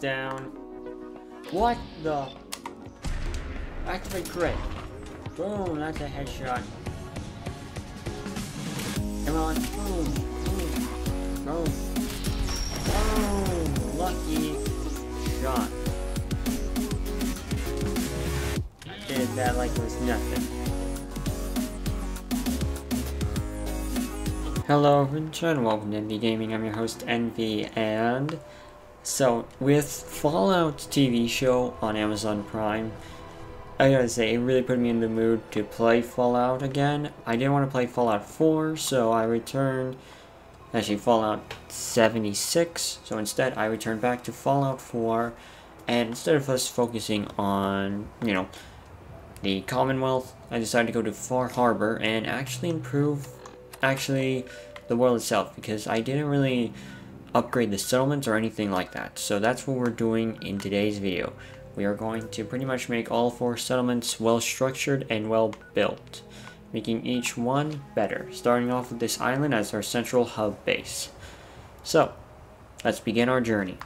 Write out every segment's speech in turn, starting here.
down. What the? Activate crit. Boom, that's a headshot. Come on, boom, boom, boom. Lucky shot. Did that like it was nothing. Hello, and welcome to NV Gaming. I'm your host, NV, and so with Fallout TV show on Amazon Prime, I gotta say, it really put me in the mood to play Fallout again. I didn't want to play Fallout 4, so I returned, actually Fallout 76, so instead I returned back to Fallout 4, and instead of us focusing on, you know, the Commonwealth, I decided to go to Far Harbor and actually improve actually the world itself because I didn't really upgrade the settlements or anything like that. So that's what we're doing in today's video. We are going to pretty much make all four settlements well structured and well built, making each one better, starting off with this island as our central hub base. So, let's begin our journey.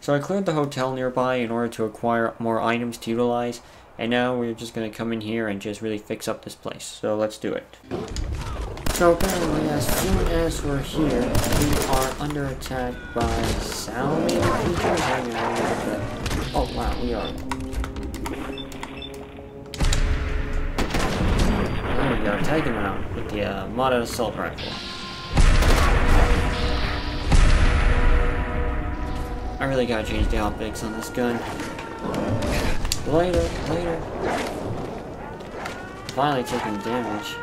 So I cleared the hotel nearby in order to acquire more items to utilize, and now we're just going to come in here and just really fix up this place. So let's do it. So apparently, as soon as we're here, we are under attack by salamander creatures. Hang on, oh wow, we are. There we go, take them out with the uh, modded assault rifle. I really gotta change the optics on this gun. Later, later. Finally taking damage.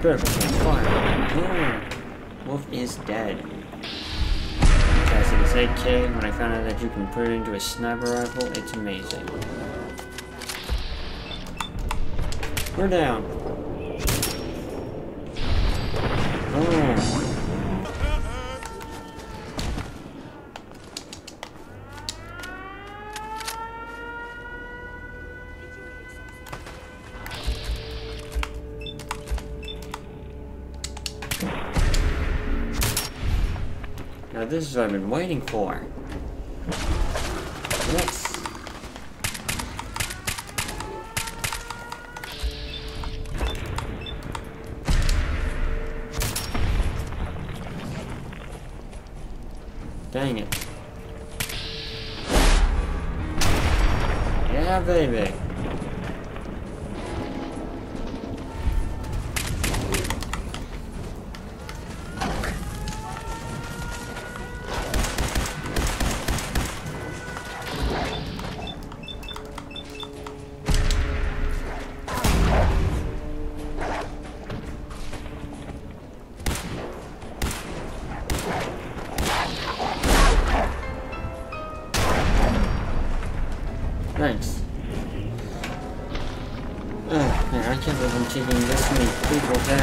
Perfect. Fire. Boom. Wolf is dead. Guys, it is 8k. When I found out that you can put it into a sniper rifle, it's amazing. We're down. Boom. This is what I've been waiting for. Yes. Dang it. Yeah, baby.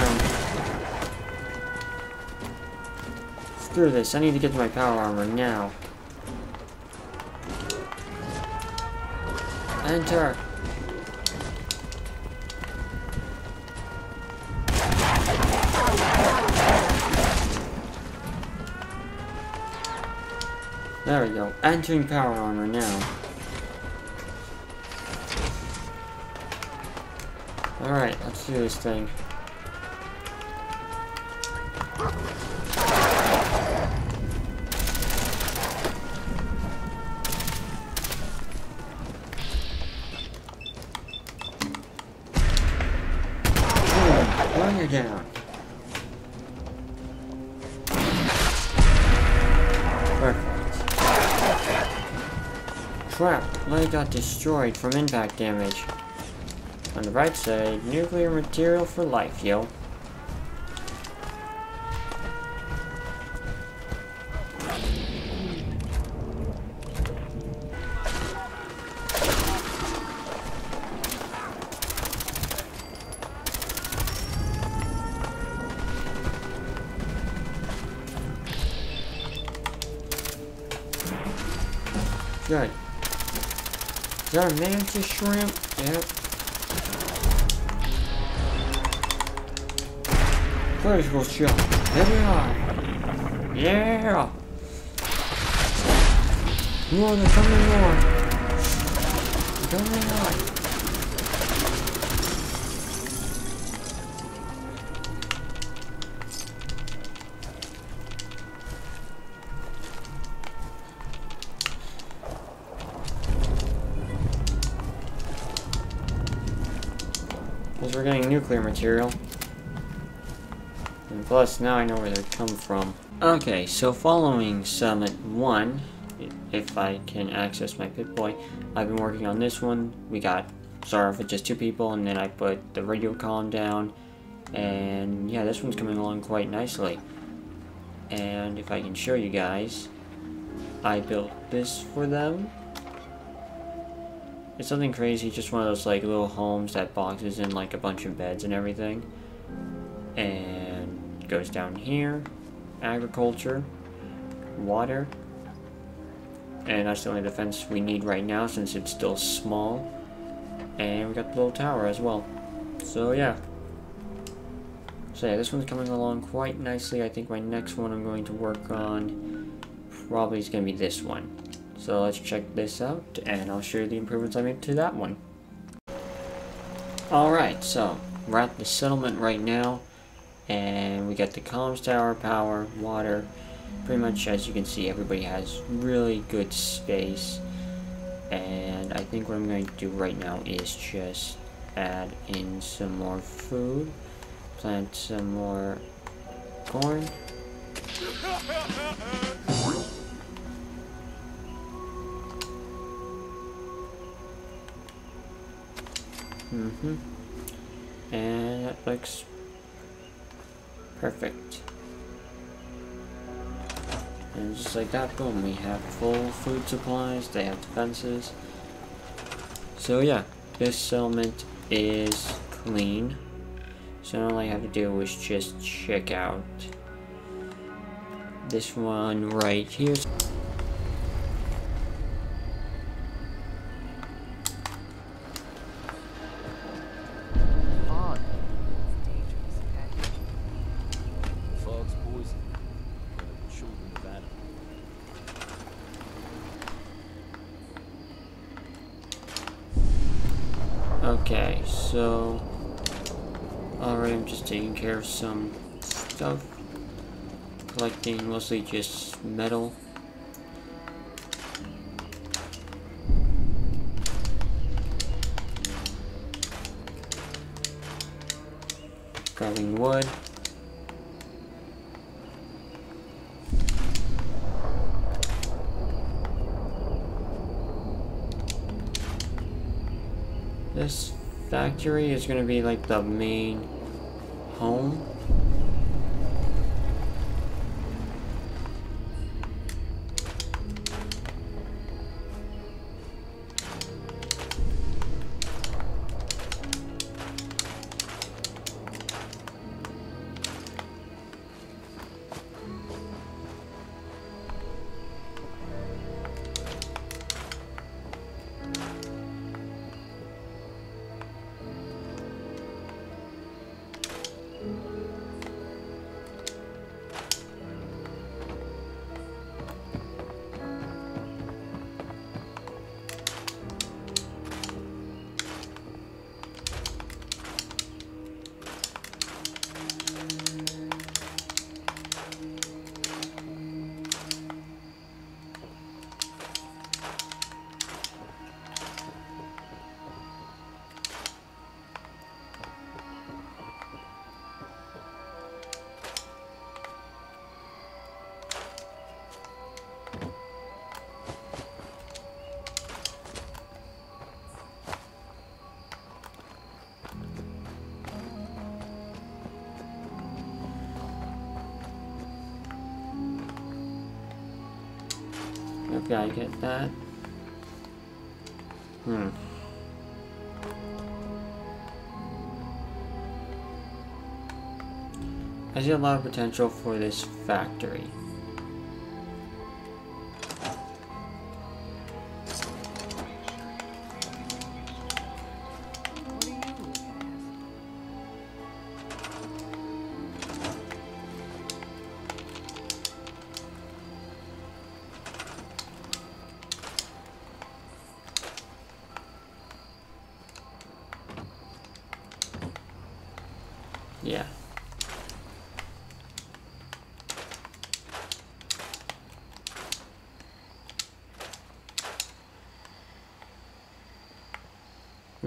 Down. Screw this, I need to get to my power armor now. Enter! There we go, entering power armor now. Alright, let's do this thing. Down. Perfect. Crap, leg got destroyed from impact damage. On the right side, nuclear material for life, yo. Is that a mantis shrimp? Yep. Critical shot. There we are. Yeah. More, they're coming more. They're more. We're getting nuclear material. And plus, now I know where they come from. Okay, so following Summit 1, if I can access my Pip-Boy, I've been working on this one. We got Zara with just two people, and then I put the radio column down. And yeah, this one's coming along quite nicely. And if I can show you guys, I built this for them. It's something crazy, just one of those like little homes that boxes in like a bunch of beds and everything. And goes down here, agriculture, water, and that's the only defense we need right now since it's still small. And we got the little tower as well. So yeah. So yeah, this one's coming along quite nicely. I think my next one I'm going to work on probably is going to be this one. So let's check this out, and I'll show you the improvements I made to that one. Alright, so we're at the settlement right now, and we got the comms tower, power, water. Pretty much, as you can see, everybody has really good space. And I think what I'm going to do right now is just add in some more food, plant some more corn. Mm-hmm. And that looks perfect. And just like that, boom, we have full food supplies, they have defenses. So yeah, this settlement is clean. So all I have to do is just check out this one right here. Okay, so alright, I'm just taking care of some stuff. Collecting mostly just metal. Grabbing wood. This factory is to be like the main home. Okay, I get that. Hmm. I see a lot of potential for this factory.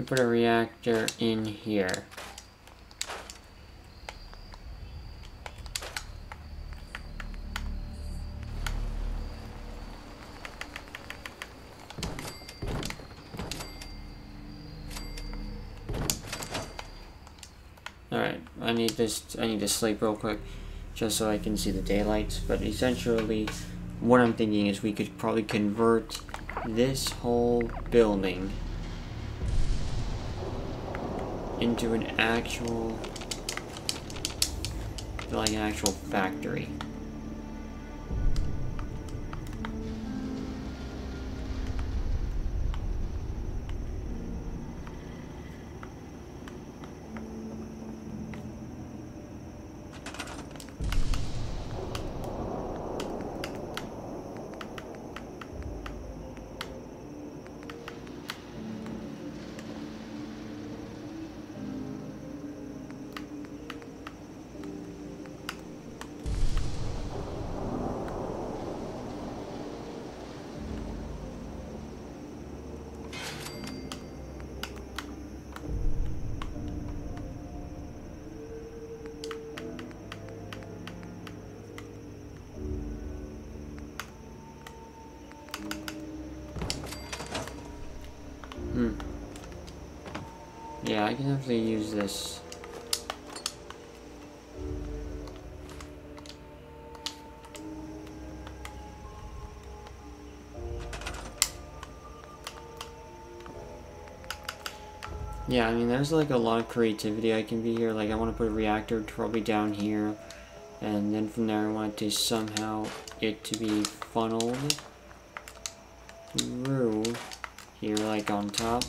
Put a reactor in here. Alright, I need this I need to sleep real quick just so I can see the daylights, but essentially what I'm thinking is we could probably convert this whole building into an actual like an actual factory. I can definitely use this. Yeah, I mean, there's like a lot of creativity I can be here. Like, I want to put a reactor probably down here. And then from there, I want to somehow it to be funneled through here, like on top.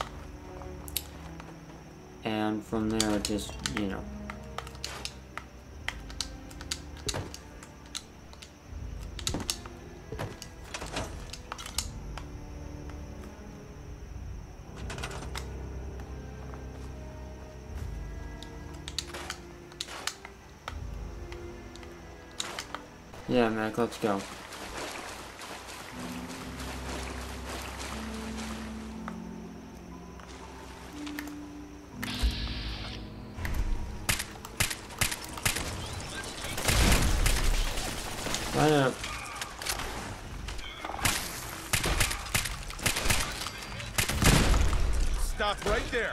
And from there, just, you know. Yeah, Mac, let's go. Why not? Stop right there.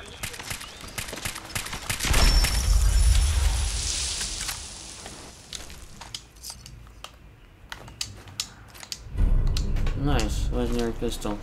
Nice, legendary pistol.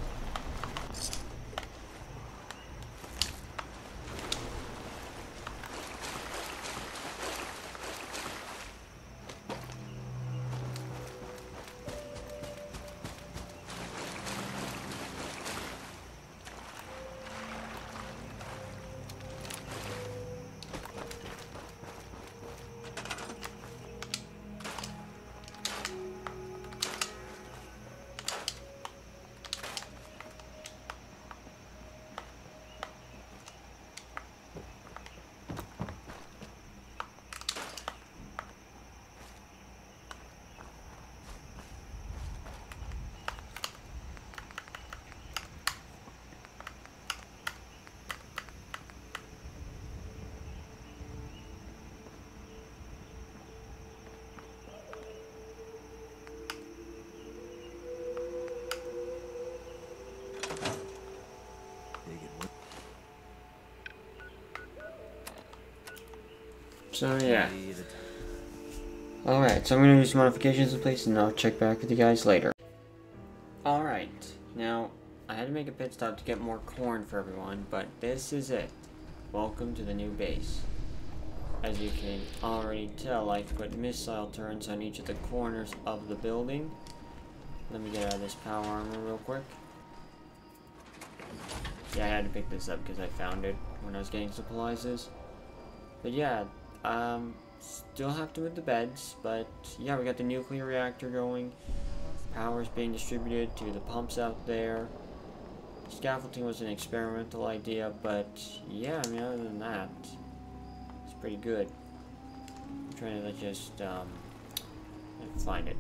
So yeah. Alright, so I'm gonna do some modifications in place and I'll check back with you guys later. Alright, now I had to make a pit stop to get more corn for everyone, but this is it. Welcome to the new base. As you can already tell, I've put missile turrets on each of the corners of the building. Let me get out of this power armor real quick. Yeah, I had to pick this up because I found it when I was getting supplies. But yeah, um, still have to move the beds, but yeah, we got the nuclear reactor going. Power's being distributed to the pumps out there. Scaffolding was an experimental idea, but yeah, I mean, other than that, it's pretty good. I'm trying to just um, find it.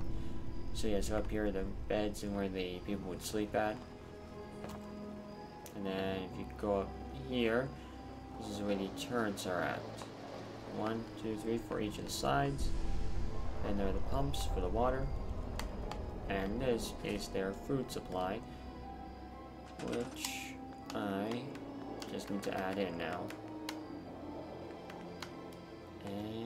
So yeah, so up here are the beds and where the people would sleep at. And then if you go up here, this is where the turrets are at. One, two, three for each of the sides. And there are the pumps for the water. And this is their food supply, which I just need to add in now. And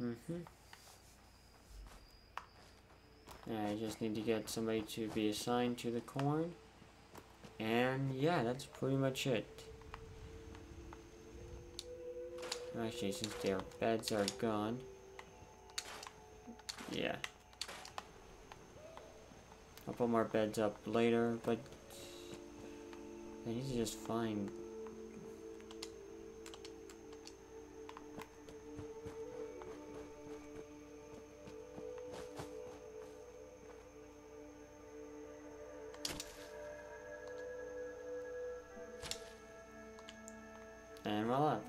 Mm-hmm. I just need to get somebody to be assigned to the corn. And yeah, that's pretty much it. Actually, since their beds are gone. Yeah. I'll put more beds up later, but I need to just find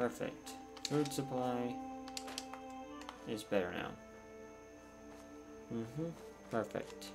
perfect. Food supply is better now. Mm-hmm, perfect.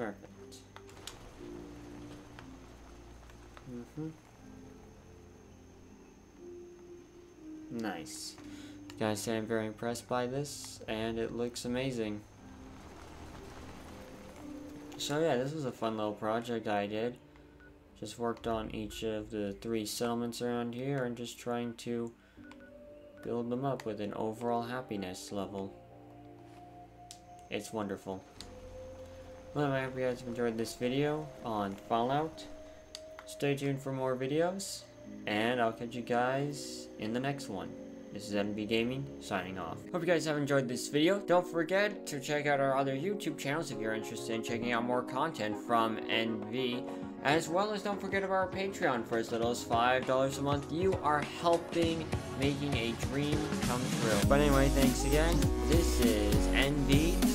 Perfect. Mm-hmm. Nice. Guys, I'm very impressed by this, and it looks amazing. So yeah, this was a fun little project I did. Just worked on each of the three settlements around here and just trying to build them up with an overall happiness level. It's wonderful. Well, I hope you guys have enjoyed this video on Fallout. Stay tuned for more videos, and I'll catch you guys in the next one. This is NV Gaming, signing off. Hope you guys have enjoyed this video. Don't forget to check out our other YouTube channels if you're interested in checking out more content from NV. As well as don't forget about our Patreon for as little as $5 a month. You are helping making a dream come true. But anyway, thanks again. This is NV